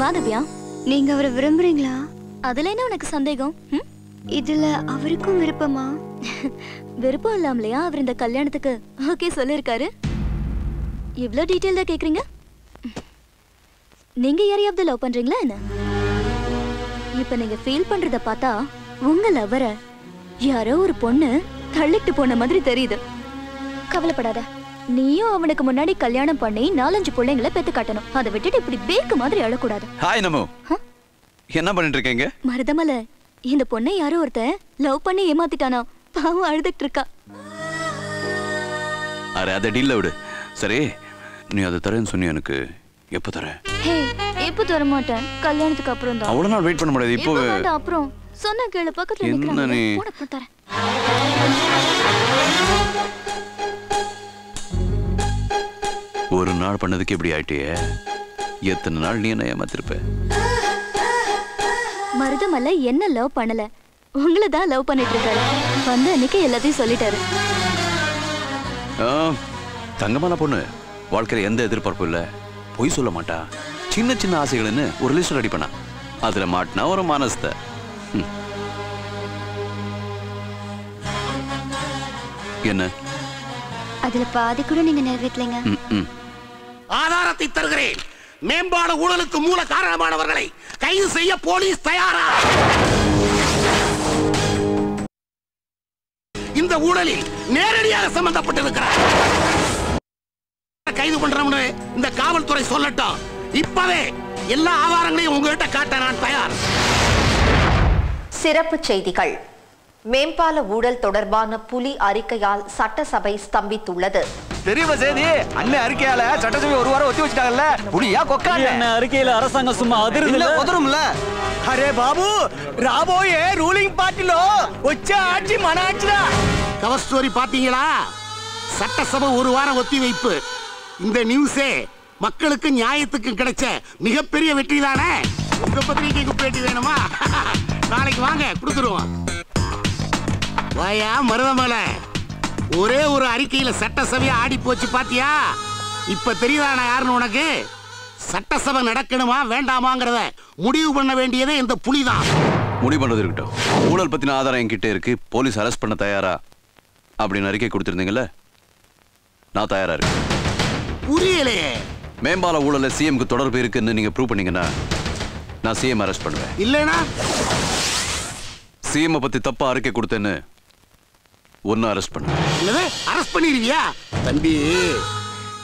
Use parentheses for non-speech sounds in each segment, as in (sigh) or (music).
வா திவ்யா. நீங்க அவரை விரும்புறீங்களா? அதுல என்ன உனக்கு சந்தேகம்? இதுல அவருக்கும் விருப்பமா? விருப்பம் இல்லாமலையா அவர் இந்த கல்யாணத்துக்கு? ஓகே சொல்லிருக்காரு. இவ்ளோ டீட்டெயில்டா கேக்குறீங்க? நீங்க யாரையாவது லவ் பண்றீங்களா என்ன? இப்ப நீங்க ஃபீல் பண்றத பார்த்தா உங்க லவ்வர யாரோ ஒரு பொண்ணு தள்ளிட்டு போன மாதிரி தெரியுது. கவலைப்படாத. நீயும் அவனுக்கு முன்னாடி கல்யாணம் பண்ணி நாலஞ்சு பிள்ளைங்களை பெத்து காட்டணும். அதை விட்டுட்டு இப்படி பேக்கு மாதிரி அழக்கூடாது. ஹாய் நமோ. என்ன பண்ணிட்டு இருக்கீங்க? மருதமல இந்த பொண்ணை யாரோ ஒருத்தன் லவ் பண்ணி ஏமாத்திட்டானா? பாவம் அழுதுட்டு இருக்கா. அரே அதை டீல்ல விடு. சரி நீ அதை தரேன்னு சொன்னி எனக்கு. எப்போ தர? ஹே இப்ப தர மாட்டேன் கல்யாணத்துக்கு அப்புறம் தான். அவ்வளோ நாள் வெயிட் பண்ண முடியாது. இப்போ வேண்டாம் அப்புறம். சொன்ன கேளு பக்கத்துல என்ன நிக்கிறாங்க. நீ? உனக்கு தரேன். ஒரு நாள் பண்ணதுக்கு இப்படி ஆயிட்டியே? எத்தனை நாள் நீ என்ன ஏமாத்திருப்ப? மருதமல்ல என்ன லவ் பண்ணல? உங்களை தான் லவ் பண்ணிட்டு இருக்காரு. வந்த அன்னைக்கு எல்லாத்தையும் சொல்லிட்டாரு. ஆ, தங்கமான பொண்ணு. வாழ்க்கையில எந்த எதிர்பார்ப்பும் இல்ல. பொய் சொல்ல மாட்டா. சின்ன சின்ன ஆசைகள்னு ஒரு லிஸ்ட் ரெடி பண்ணா. அதுல மாட்டினா ஒரு மானஸ்த. என்ன? அதுல பாதி கூட நீங்க நிறைவேற்றலைங்க. ஆதாரத்தை தருகிறேன். மேம்பால ஊழலுக்கு மூல காரணமானவர்களை கைது செய்ய போலீஸ் தயாரா? இந்த ஊழலில் நேரடியாக சம்பந்தப்பட்டிருக்கிறார். கைது பண்றோம்னு இந்த காவல்துறை சொல்லட்டும். இப்பவே எல்லா ஆதாரங்களையும் உங்ககிட்ட காட்ட நான் தயார். சிறப்பு செய்திகள். மேம்பால ஊழல் தொடர்பான புலி அறிக்கையால் சட்டசபை ஸ்தம்பித்துள்ளது. தெரியுமா சேதி? அண்ணன் அறிக்கையால சட்டசபை ஒரு வாரம் ஒத்தி வச்சிட்டாங்கல்ல? புளியா கொக்கா என்ன அறிக்கையில அரசாங்கம் சும்மா அதிருதுல உதரும்ல? அரே பாபு ராபோயே ரூலிங் పార్టీలో వచ్చే ఆర్చి మన ఆర్చిరా கவர் ஸ்டோரி பாத்தீங்களா சட்டசபை ஒரு வாரம் ஒத்தி வைப்பு. இந்த நியூஸே மக்களுக்கு நியாயத்துக்கு கிடைச்ச மிகப்பெரிய வெற்றி தானே? உங்க பத்திரிகைக்கு பேட்டி வேணுமா? (laughs) நாளைக்கு வாங்க கொடுத்துருவோம். வாயா மருதமலை. ஒரே ஒரு அறிக்கையில சட்டசபையா ஆடி போச்சு பாத்தியா? இப்ப தெரியுதா நான் யாருன்னு உனக்கு? சட்டசபை நடக்கணுமா வேண்டாமாங்கிறத முடிவு பண்ண வேண்டியதே இந்த புலிதான். முடிவு பண்றது இருக்கட்டும். ஊழல் பத்தின ஆதாரம் என்கிட்ட இருக்கு. போலீஸ் அரெஸ்ட் பண்ண தயாரா? அப்படின்னு அறிக்கை கொடுத்திருந்தீங்கல்ல? நான் தயாரா இருக்கேன். புரியலையே மேம்பால ஊழல்ல சிஎம்க்கு தொடர்பு இருக்குன்னு நீங்க ப்ரூவ் பண்ணீங்கன்னா நான் சிஎம் அரெஸ்ட் பண்ணுவேன். இல்லைனா சிஎம் பத்தி தப்பா அறிக்கை கொடுத்தேன்னு ஒன்னு அரெஸ்ட் என்னது? அரெஸ்ட் பண்ணிருவியா? தம்பி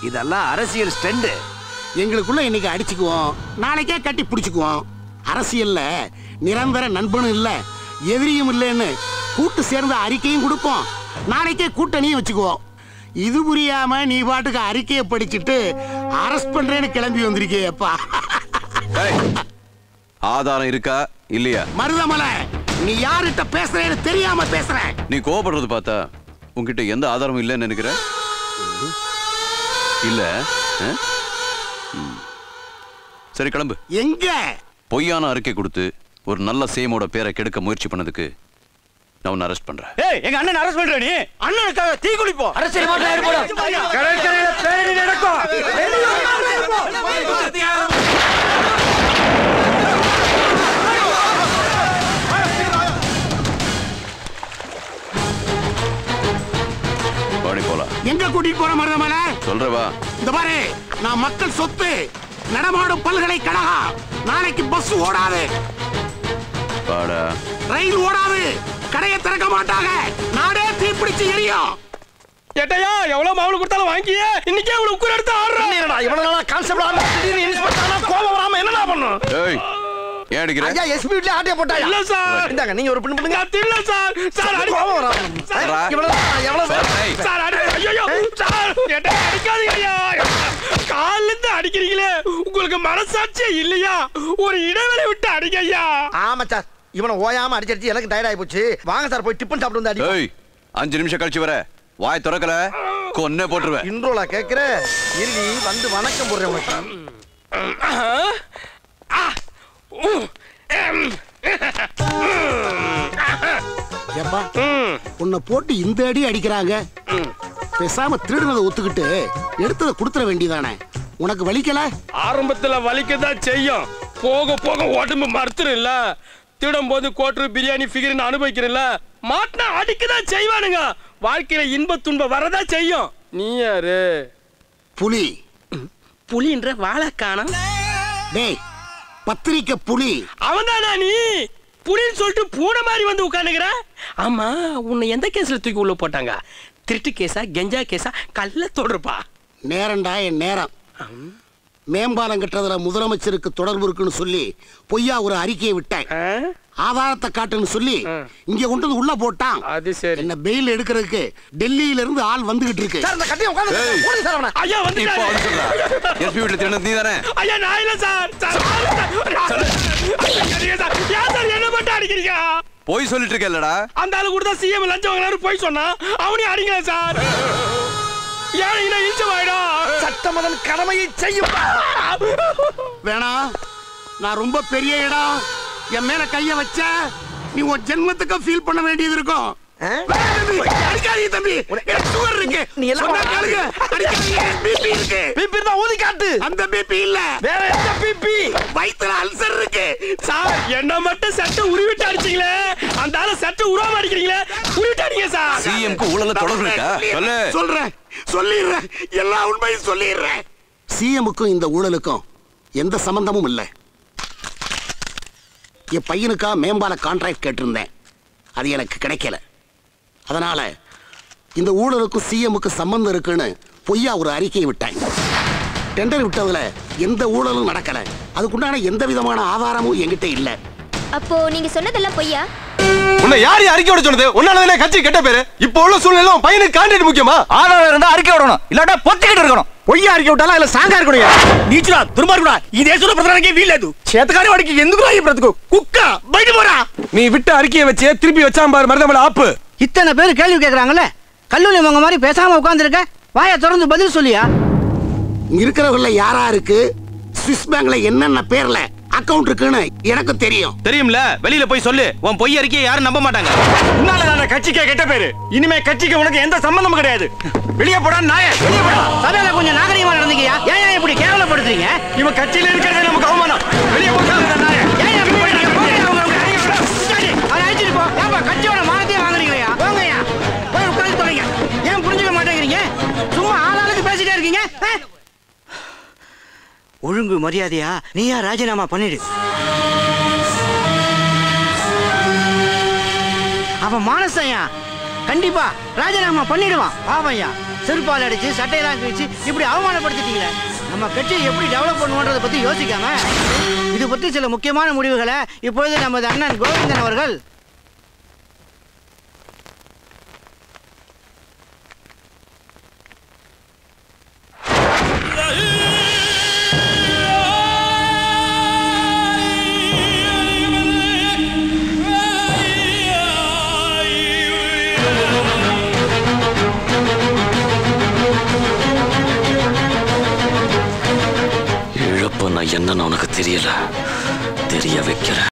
இதெல்லாம் அரசியல் ஸ்டண்ட் எங்களுக்குள்ள இன்னைக்கு அடிச்சுக்குவோம். நாளைக்கே கட்டி பிடிச்சுக்குவோம். அரசியல்ல நிரந்தர நண்பனும் இல்ல எதிரியும் இல்லைன்னு கூட்டு சேர்ந்த அறிக்கையும் கொடுப்போம். நாளைக்கே கூட்டணியும் வச்சுக்குவோம். இது புரியாம நீ பாட்டுக்கு அறிக்கையை படிச்சுட்டு அரெஸ்ட் பண்றேன்னு கிளம்பி வந்திருக்கேப்பா ஆதாரம் இருக்கா? இல்லையா? மருதமலை. நீ யார்கிட்ட பேசுறேன்னு தெரியாம பேசுற. நீ கோவப்படுறது பார்த்தா உன்கிட்ட எந்த ஆதாரமும் இல்லைன்னு நினைக்கிற? இல்ல. சரி கிளம்பு. எங்க? பொய்யான அறிக்கை கொடுத்து ஒரு நல்ல சேமோட பேரை கெடுக்க முயற்சி பண்ணதுக்கு நான் உன்னை அரெஸ்ட் பண்றேன். ஏய் எங்க அண்ணன் அரெஸ்ட் பண்ற நீ? அண்ணனுக்காக தீ குளிப்போம். அரசியல் மாற்றம் ஏற்படும் கடற்கரையில பேரணி நடக்கும். கூட்டிட்டு போற மருதமலை சொல்றவா? இந்த பாரு நான் மக்கள் சொத்து நடமாடும் பல்கலைக்கழகம் நாளைக்கு பஸ் ஓடாது. ரயில் ஓடாது. கடையை திறக்க மாட்டாங்க. நாடே தீப்பிடிச்சு எரியும். ஏட்டையா எவ்வளவு மாவுள கொடுத்தாலும் வாங்கியே. இன்னைக்கே இவ்வளவு உக்குற எடுத்து ஆடுறேன் இவ்வளவு நாளா கான்செப்ட் இன்ஸ்பெக்டர் ஆனா கோபம் வராம ஏய் ஏன் அடிக்கிற? ஐயா எஸ்பி வீட்ல ஆட்டே போட்டாயா? இல்ல சார். இந்தாங்க நீங்க ஒரு பின் பண்ணுங்க இல்ல சார். சார் அடி சார். இவ்வளவு எவ்வளவு சார். சார் அடி ஐயோ சார் என்ன அடிக்காதீங்க ஐயா. கால்ல இருந்து அடிக்கிறீங்களே. உங்களுக்கு மனசாட்சியே இல்லையா? ஒரு இடைவெளி விட்டு அடிங்க ஐயா. ஆமா சார். இவனை ஓயாம அடிச்சு அடிச்சு எனக்கு டயர்ட் ஆயி போச்சு. வாங்க சார் போய் டிஃபன் சாப்பிட்டு வந்து அடி ஏய் அஞ்சு நிமிஷம் கழிச்சு வர. வாய் திறக்கல. கொன்னே போட்டுருவேன். இன்ட்ரோலா கேக்குற? இறுதி வந்து வணக்கம் போடுறேன் உனக்கு ஏப்பா உன்னை போட்டு இந்த அடி அடிக்கிறாங்க. பேசாம திருடுனதை ஒத்துக்கிட்டு எடுத்ததை கொடுத்துட வேண்டியதானே? உனக்கு வலிக்கல? ஆரம்பத்துல வலிக்கதான் செய்யும். போக போக உடம்பு மறுத்துரும்ல. திடும் போது கோட்ரு பிரியாணி ஃபிகர்னு அனுபவிக்கிறல்ல மாட்டினா அடிக்கதான் செய்வானுங்க. வாழ்க்கையில இன்ப துன்பம் வரதா செய்யும். நீ யாரு? புலி. புலின்ற வாழை காணோம் டேய் பத்திரிக்கை புலி. அவன்தானா நீ? புலின்னு சொல்லிட்டு பூனை மாதிரி வந்து உட்காந்துக்கிற? ஆமா உன்னை எந்த கேஸ்ல தூக்கி உள்ள போட்டாங்க? திருட்டு கேஸா கெஞ்சா கேஸா கல்ல தொடர்பா? நேரம்டா என் நேரம். மேம்பாலம் கட்டுறதுல முதலமைச்சருக்கு தொடர்பு இருக்குன்னு சொல்லி பொய்யா ஒரு அறிக்கையை விட்டேன். ஆதாரத்தை காட்டுன்னு சொல்லி இங்க கொண்டு வந்து உள்ள போட்டான். அது சரி. என்ன பெயில் எடுக்கிறதுக்கு டெல்லியில இருந்து ஆள் வந்துகிட்டு இருக்கு. சார் இந்த கட்டியை உட்காந்து போலீஸ் சார் அவனை. ஐயா வந்து இப்போ வந்து சொல்றா எஸ்பி வீட்டுல திருநது நீ தானே? ஐயா நான் இல்ல சார். Sir, sir. ஐயா, சரிங்க சார். என்ன மட்டும் அடிக்கிறீங்க? போய் சொல்லிட்டு இருக்கேல்லடா அந்த ஆளு கூட தான் சிஎம் லஞ்சம் வாங்கினாரு போய் சொன்னா அவனையும் அடிங்களா சார். ஏன் இதை இழிச்சமாயிடும் சட்டமதன் கடமையை செய்யும். வேணாம் நான் ரொம்ப பெரிய இடம் என் மேல கைய வச்ச நீ உன் ஜென்மத்துக்கு ஃபீல் பண்ண வேண்டியது இருக்கும். தம்பி, அடிக்காதீங்க தம்பி. சுகர் இருக்கு. நீ எல்லாம் கேளுங்க. அடிக்காதீங்க பிபி இருக்கு. பிபி தான் ஊதி காட்டு. அந்த பிபி இல்ல. வேற எந்த பிபி வயித்துல அல்சர் இருக்கு. சார் என்ன மட்டும் சட்டை உருவிட்டு அடிச்சீங்களே. ஆளு சட்டை உருவாம அடிக்கிறீங்களே? உருவிட்டு அடிங்க சார் சிஎம்க்கு ஊழல தொடர்பு இருக்கா? சொல்லு. சொல்றேன் சொல்லிடுறேன். எல்லா உண்மையும் சொல்லிடுறேன். சிஎமுக்கும் இந்த ஊழலுக்கும் எந்த சம்பந்தமும் இல்லை. என் பையனுக்கா மேம்பால கான்ட்ராக்ட் கேட்டிருந்தேன். அது எனக்கு கிடைக்கல. அதனால இந்த ஊழலுக்கும் சிஎமுக்கு சம்பந்தம் இருக்குன்னு பொய்யா ஒரு அறிக்கையை விட்டேன் டெண்டர் விட்டதுல எந்த ஊழலும் நடக்கல. அதுக்குண்டான எந்த விதமான ஆதாரமும் என்கிட்ட இல்லை. அப்போ நீங்க சொன்னதெல்லாம் பொய்யா? உன்னை யார் அறிக்கை விட சொன்னது உன்னாலதானே கட்சி கெட்ட பேரு இப்போ உள்ள சூழ்நிலை உன் பையனுக்கு கான்ட்ராக்ட் முக்கியமா ஆதாரம் இருந்தா அறிக்கை விடணும் இல்லாட்டா பொத்திக்கிட்டு இருக்கணும் పొయ్యి అరిగి ఉండాలా ఇలా సాంగ్ అరగడు నీచురా దుర్మార్గుడా ఈ దేశంలో బ్రతకడానికి వీల్లేదు చేతకాని వాడికి ఎందుకు ఈ బ్రతుకు కుక్క బయట పోరా நீ விட்ட அறிக்கையை வச்சு திருப்பி வச்சாம் பாரு மருதமலை ஆப்பு இத்தனை பேர் கேள்வி கேட்கறாங்கல்ல கல்லூரி மங்க மாதிரி பேசாம உட்காந்துருக்க வாயை திறந்து பதில் சொல்லியா இங்க இருக்கிறவங்கள யாரா இருக்கு சுவிஸ் பேங்க்ல என்னென்ன பேர்ல அக்கவுண்ட் இருக்குன்னு எனக்கு தெரியும். தெரியும்ல? வெளியில போய் சொல்லு. உன் பொய் அறிக்கையை யாரும் நம்ப மாட்டாங்க. உன்னால கட்சிக்கே கெட்ட பேரு. இனிமே கட்சிக்கு உனக்கு எந்த சம்பந்தமும் கிடையாது. வெளியே போடா நாய வெளியே போடா. சபையில கொஞ்சம் நாகரிகமா நடந்துக்கியா? ஏன் ஏன் இப்படி கேவலப்படுத்துறீங்க? இவன் கட்சியில இருக்கிறது ஒழுங்கு மரியாதையா? நீயா ராஜினாமா பண்ணிடு. அவன் மானசையா கண்டிப்பா ராஜினாமா பண்ணிடுவான். பாவையா செருப்பால் அடிச்சு சட்டையெல்லாம் கிழிச்சு இப்படி அவமானப்படுத்திட்டீங்களே. நம்ம கட்சியை எப்படி டெவலப் பண்ணுவோன்றதை பத்தி யோசிக்காம இது பற்றி சில முக்கியமான முடிவுகளை இப்பொழுது நமது அண்ணன் கோவிந்தன் அவர்கள் என்னன்னு உனக்கு தெரியல. தெரிய வைக்கிறேன்.